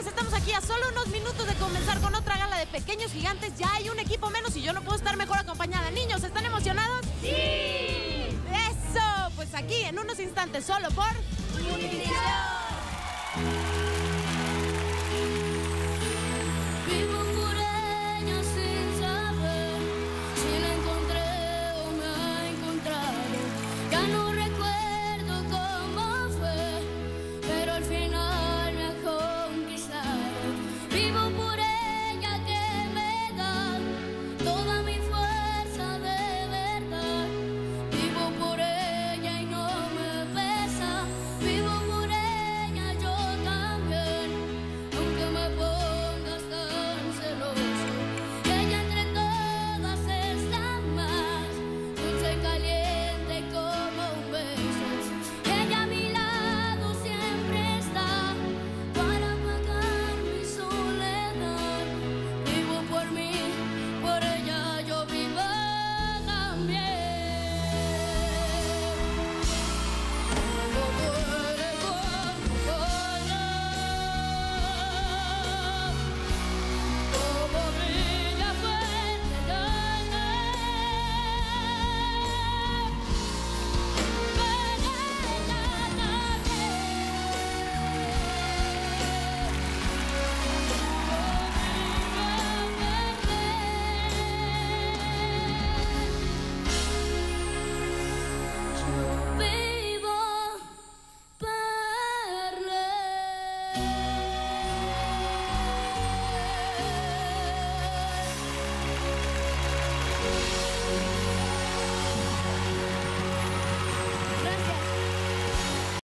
señores, estamos aquí a solo unos minutos de comenzar con otra gala de pequeños gigantes. Ya hay un equipo menos y yo no puedo estar mejor acompañada. Niños, ¿están emocionados? ¡Sí! Eso, pues aquí en unos instantes solo por Univisión.